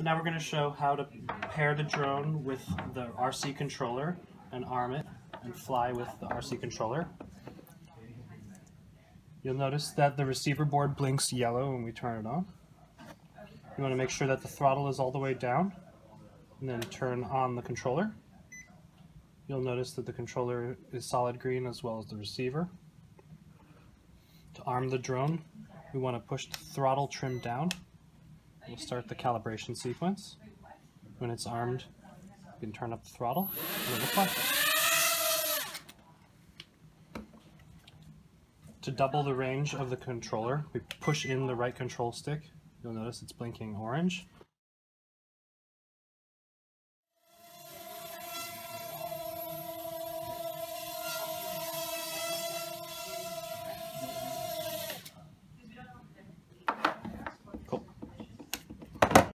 So now we're going to show how to pair the drone with the RC controller and arm it and fly with the RC controller. You'll notice that the receiver board blinks yellow when we turn it on. You want to make sure that the throttle is all the way down and then turn on the controller. You'll notice that the controller is solid green as well as the receiver. To arm the drone, we want to push the throttle trim down. We'll start the calibration sequence. When it's armed, you can turn up the throttle and it'll fly. To double the range of the controller, we push in the right control stick. You'll notice it's blinking orange.